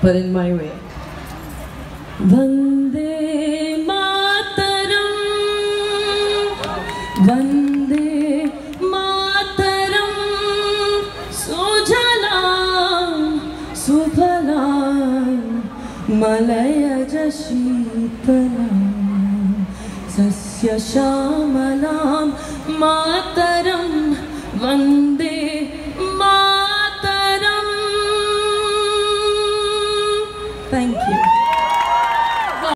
but in my way. Vande Mataram, Vande Mataram, Sujalam, Sufalam, Malayaja Shitalam, Sasya Shamalam, Mataram, Thank you.